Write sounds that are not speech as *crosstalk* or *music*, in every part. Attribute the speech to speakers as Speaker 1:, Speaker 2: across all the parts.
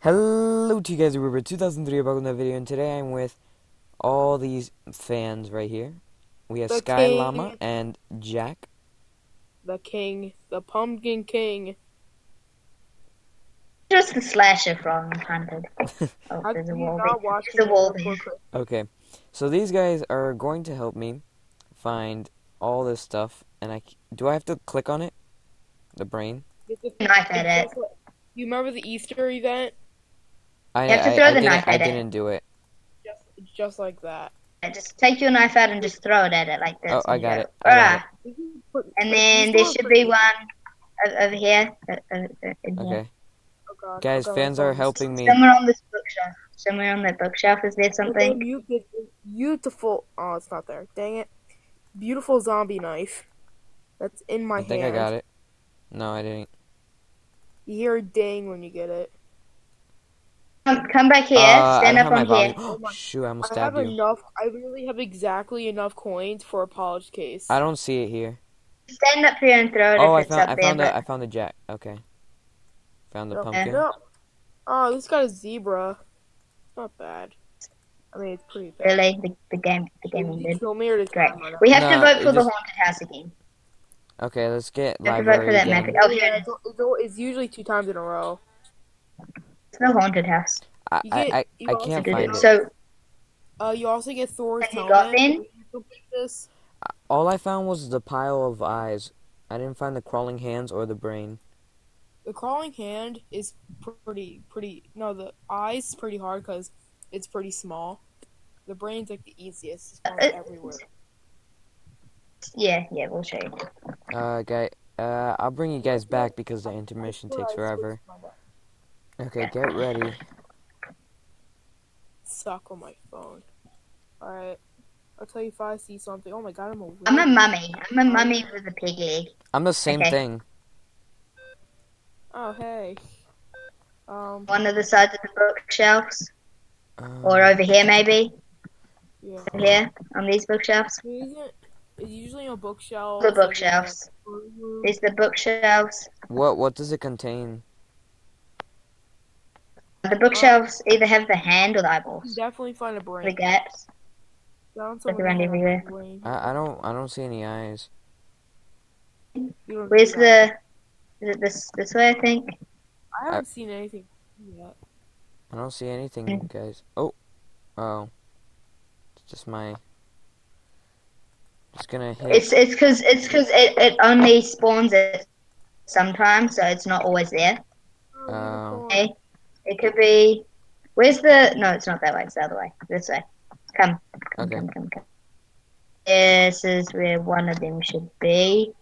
Speaker 1: Hello to you guys, we're 2003 back in that video, and today I'm with all these fans right here. We have
Speaker 2: The
Speaker 1: Sky
Speaker 2: king.
Speaker 1: Llama and Jack.
Speaker 2: The king, the pumpkin king.
Speaker 3: Just the slasher from Hunted. *laughs* Oh,
Speaker 2: How
Speaker 3: there's a
Speaker 2: you
Speaker 3: wall
Speaker 2: not watch
Speaker 3: There's a wall
Speaker 2: Nightmare
Speaker 3: there.
Speaker 2: Before Christmas?
Speaker 1: Okay, so these guys are going to help me find all this stuff, and I c- do I have to click on it? The brain?
Speaker 2: It's a-
Speaker 3: Knife
Speaker 2: it's
Speaker 3: at it.
Speaker 2: You remember the Easter event?
Speaker 1: I,
Speaker 3: You have to
Speaker 1: I,
Speaker 3: throw
Speaker 1: I
Speaker 3: the
Speaker 1: didn't,
Speaker 3: knife
Speaker 1: I
Speaker 3: at it.
Speaker 1: didn't do it.
Speaker 2: Just, just like that.
Speaker 3: Just take your knife out and just throw it at it like this.
Speaker 1: Oh, I got
Speaker 3: go,
Speaker 1: it. I got
Speaker 3: "Rah."
Speaker 2: You can put-
Speaker 3: And then there should be one over here. uh, uh, uh, in here.
Speaker 1: Okay,
Speaker 2: Oh, God,
Speaker 1: guys,
Speaker 2: oh, God,
Speaker 1: fans
Speaker 2: my
Speaker 1: are helping me.
Speaker 3: Somewhere on this bookshelf. Somewhere on that bookshelf. Is there something?
Speaker 2: You get beautiful. Oh, it's not there. Dang it! Beautiful zombie knife. That's in my
Speaker 1: I think. I got it. No, I didn't.
Speaker 2: You hear a ding when you get it.
Speaker 3: Come, come back here.
Speaker 1: Uh,
Speaker 3: Stand up
Speaker 1: don't
Speaker 3: on here.
Speaker 1: volume. Shoot, I almost
Speaker 2: I have
Speaker 1: you.
Speaker 2: enough. I really have exactly enough coins for a polished case.
Speaker 1: I don't see it here.
Speaker 3: Stand up here and throw it
Speaker 1: Oh, I
Speaker 3: if it's
Speaker 1: found,
Speaker 3: up
Speaker 1: I found
Speaker 3: there.
Speaker 1: the, I found the Jack. Okay, found the
Speaker 2: No,
Speaker 1: pumpkin.
Speaker 2: no. Oh, this got a zebra. Not bad. I mean, it's pretty
Speaker 3: but
Speaker 2: bad.
Speaker 3: really, the, the game, the game
Speaker 2: Did
Speaker 3: ended.
Speaker 2: kill me or did
Speaker 3: Great.
Speaker 2: Karen
Speaker 3: We have
Speaker 1: No,
Speaker 3: to vote
Speaker 1: it
Speaker 3: for the
Speaker 1: just-
Speaker 3: haunted house again.
Speaker 1: Okay, let's get
Speaker 3: We have to vote for that
Speaker 1: again.
Speaker 3: method. Oh,
Speaker 2: Yeah, it's, it's, it's usually two times in a row.
Speaker 3: It's the haunted house.
Speaker 1: I,
Speaker 2: You
Speaker 1: I, I, I can't
Speaker 2: get
Speaker 1: find it.
Speaker 3: So,
Speaker 2: Uh, you also get Thor's
Speaker 3: Have you
Speaker 2: helmet.
Speaker 3: got in?
Speaker 2: This.
Speaker 1: All I found was the pile of eyes. I didn't find the crawling hands or the brain.
Speaker 2: The crawling hand is pretty, pretty. No, the eyes is pretty hard because it's pretty small. The brain's like the easiest. It's
Speaker 3: Uh,
Speaker 2: everywhere.
Speaker 3: yeah, yeah, we'll show you.
Speaker 1: Uh, guy, uh, I'll bring you guys back because the intermission takes forever. Okay, get ready.
Speaker 2: Suck on my phone. Alright. I'll tell you if I see something. Oh my god, I'm a
Speaker 3: I'm a mummy. I'm a mummy with a pig leg.
Speaker 1: I'm the same
Speaker 3: Okay.
Speaker 1: thing.
Speaker 2: Oh, hey. Um,
Speaker 3: One of the sides of the bookshelves,
Speaker 1: Um,
Speaker 3: or over here maybe.
Speaker 2: yeah.
Speaker 3: Over here on these bookshelves.
Speaker 2: It's usually on bookshelves.
Speaker 3: The
Speaker 2: like, in
Speaker 3: bookshelves.
Speaker 2: the-
Speaker 3: These the bookshelves.
Speaker 1: what what does it contain?
Speaker 3: The bookshelves either have the hand or the eyeballs.
Speaker 2: definitely find a brain.
Speaker 3: The
Speaker 2: gaps.
Speaker 3: Look around
Speaker 2: that has a
Speaker 3: everywhere.
Speaker 1: I, I don't I don't see any eyes.
Speaker 3: Where's the? Is it this this way? I think.
Speaker 2: I haven't seen anything yet.
Speaker 1: I don't see anything,
Speaker 3: Mm.
Speaker 1: guys. Oh, oh, it's just my. Just gonna hit.
Speaker 3: It's it's because it's because it, it only spawns it sometimes, so it's not always there. Okay. It could be. Where's the? No, it's not that way. It's the other way. This way. Come. Come.
Speaker 1: Okay.
Speaker 3: Come. Come. Come. This is where one of them should be.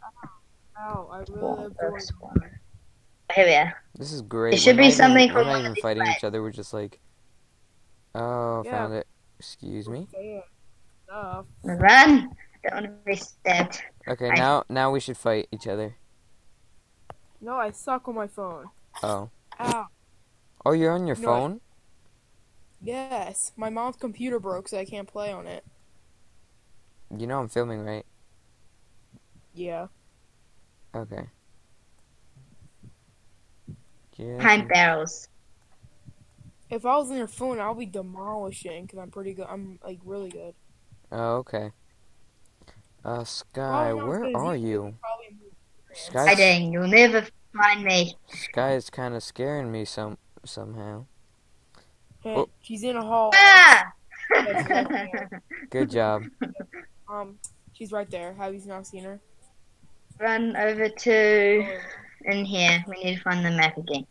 Speaker 2: Oh, I really
Speaker 3: Spawn,
Speaker 2: have
Speaker 3: oh,
Speaker 2: joy.
Speaker 3: spawn. Here we are.
Speaker 1: This is great.
Speaker 3: It should
Speaker 1: We're
Speaker 3: be
Speaker 1: not even-
Speaker 3: something
Speaker 1: We're not
Speaker 3: one
Speaker 1: even
Speaker 3: of
Speaker 1: fighting each other. We're just like. Oh,
Speaker 2: Yeah.
Speaker 1: found it. Excuse me.
Speaker 2: Damn. Stuff.
Speaker 3: Run. Don't want to be stabbed.
Speaker 1: Okay,
Speaker 3: I-
Speaker 1: now now we should fight each other.
Speaker 2: No, I suck on my phone.
Speaker 1: Oh.
Speaker 2: Ow.
Speaker 1: Oh, you're on your
Speaker 2: No, I-
Speaker 1: phone?
Speaker 2: Yes, my mom's computer broke, so I can't play on it.
Speaker 1: You know I'm filming, right?
Speaker 2: Yeah.
Speaker 1: Okay. Yeah.
Speaker 3: Behind barrels.
Speaker 2: If I was on your phone, I'll be demolishing because I'm pretty good. I'm like really good.
Speaker 1: Oh, okay. Uh, Sky, where are
Speaker 2: you-
Speaker 1: you?
Speaker 2: Probably move
Speaker 1: Sky,
Speaker 3: Hiding. You'll never find me.
Speaker 1: Sky is kind of scaring me some somehow.
Speaker 2: Hey,
Speaker 1: Oh.
Speaker 2: she's in a hall.
Speaker 3: Ah!
Speaker 1: Good job. *laughs*
Speaker 2: Um, she's right there. Have you not seen her?
Speaker 3: Run over to in here. We need to find the map again.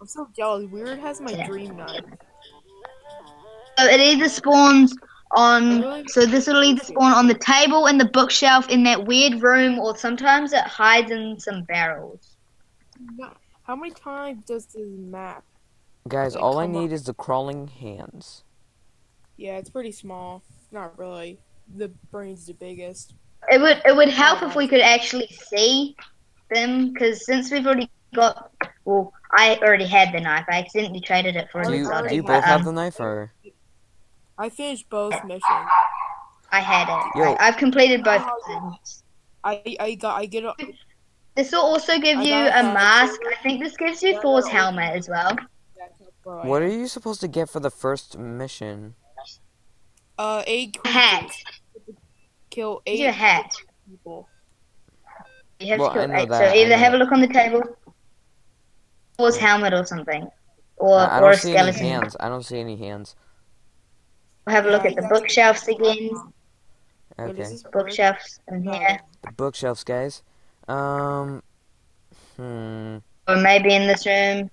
Speaker 2: I'm so jealous. Weird has my
Speaker 3: Yeah.
Speaker 2: dream knife.
Speaker 3: So it either spawns on. So this will either spawn on the table in the bookshelf in that weird room, or sometimes it hides in some barrels.
Speaker 2: How many times does this map?
Speaker 1: Guys,
Speaker 2: Like,
Speaker 1: all I
Speaker 2: come on.
Speaker 1: need is the crawling hands.
Speaker 2: Yeah, it's pretty small. Not really. The brain's the biggest.
Speaker 3: It would it would help if we could actually see them, because since we've already got. Well, I already had the knife. I accidentally traded it for
Speaker 1: Do
Speaker 3: an
Speaker 1: you
Speaker 3: exotic.
Speaker 1: do you
Speaker 3: but,
Speaker 1: both have
Speaker 3: um,
Speaker 1: the knife or?
Speaker 2: I finished both missions.
Speaker 3: I had it.
Speaker 1: Yo.
Speaker 3: I, I've completed both.
Speaker 2: I I got I get a
Speaker 3: This will also give
Speaker 2: I
Speaker 3: you a mask. I think this gives you
Speaker 2: Yeah,
Speaker 3: Thor's helmet as well.
Speaker 2: Yeah, Bro,
Speaker 1: What are you supposed to get for the first mission?
Speaker 2: Uh, eight
Speaker 3: Hat.
Speaker 2: Kill
Speaker 3: Give you a
Speaker 2: eight
Speaker 3: hat.
Speaker 2: people.
Speaker 3: You have
Speaker 1: Well,
Speaker 3: to kill
Speaker 1: know
Speaker 3: eight.
Speaker 1: that,
Speaker 3: So either have a look on the table, or his helmet or something, or
Speaker 1: I I
Speaker 3: or
Speaker 1: don't
Speaker 3: a
Speaker 1: see any
Speaker 3: skeleton.
Speaker 1: hands. I don't see any hands.
Speaker 3: We'll have a look at the bookshelves again.
Speaker 1: Okay.
Speaker 3: Bookshelves in here,
Speaker 1: The bookshelves, guys. Um. Hmm.
Speaker 3: or maybe in this room.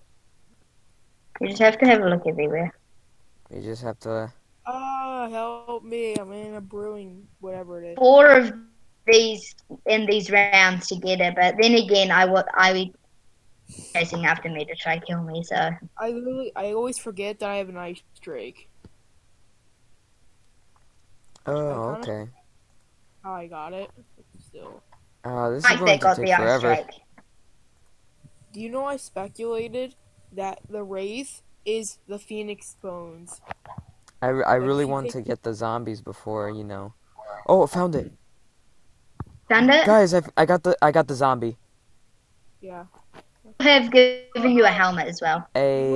Speaker 3: You just have to have a look everywhere.
Speaker 1: We just have to.
Speaker 2: Ah, help me! I'm in a brewing, whatever it is.
Speaker 3: Four of these in these rounds together, but then again, I would I would chasing after me to try kill me. So
Speaker 2: I literally, I always forget that I have an ice drake.
Speaker 1: Oh,
Speaker 2: kinda-
Speaker 1: okay.
Speaker 2: How I got it? Still,
Speaker 1: Uh, this is
Speaker 3: Mike,
Speaker 1: going
Speaker 3: they
Speaker 1: to
Speaker 3: got
Speaker 1: take
Speaker 3: the ice
Speaker 1: forever.
Speaker 2: do you know I speculated that the wraith is the phoenix bones?
Speaker 1: I, I really
Speaker 2: if
Speaker 1: want
Speaker 2: take-
Speaker 1: to get the zombies before you know. Oh, I found it,
Speaker 3: Found it.
Speaker 1: guys! I, I got the I got the zombie.
Speaker 2: Yeah.
Speaker 3: I have given you a helmet as well.
Speaker 1: A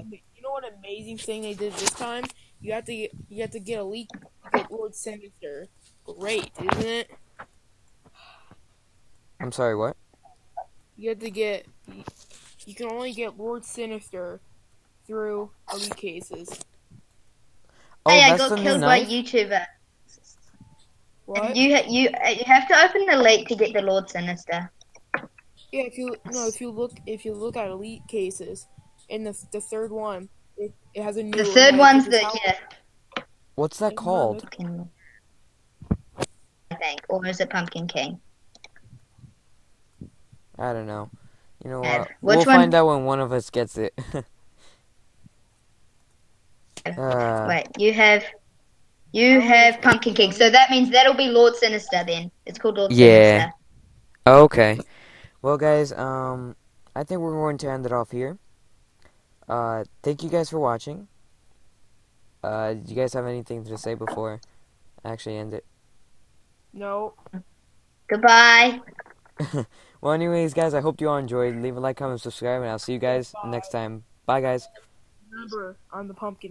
Speaker 2: You know what amazing thing they did this time? You have to get, you have to get elite, get Lord Sinister. Great, isn't it?
Speaker 1: I'm sorry, what?
Speaker 2: You have to get. You can only get Lord Sinister through elite cases.
Speaker 1: Oh,
Speaker 3: hey, I
Speaker 1: that's
Speaker 3: got killed by a. YouTuber.
Speaker 2: What?
Speaker 3: You ha- you uh, you have to open the lake to get the Lord Sinister.
Speaker 2: Yeah, if you no, if you look if you look at elite cases, in the the third one, it, it has a new.
Speaker 3: The third
Speaker 2: knife,
Speaker 3: one's the yeah,
Speaker 1: What's that called?
Speaker 3: pumpkin, I think, or is it Pumpkin King?
Speaker 1: I don't know. You know what?
Speaker 3: which
Speaker 1: we'll
Speaker 3: one-
Speaker 1: find out when one of us gets it. *laughs* uh,
Speaker 3: Wait, you have you have Pumpkin King, so that means that'll be Lord Sinister then. It's called Lord
Speaker 1: Yeah.
Speaker 3: Sinister.
Speaker 1: Okay. Well, guys, um, I think we're going to end it off here. Uh, thank you guys for watching. Uh, do you guys have anything to say before I actually end it?
Speaker 2: No.
Speaker 3: Goodbye. *laughs*
Speaker 1: Well, anyways, guys, I hope you all enjoyed. Leave a like, comment, subscribe, and I'll see you guys next time. Bye, guys.
Speaker 2: Remember on the pumpkin.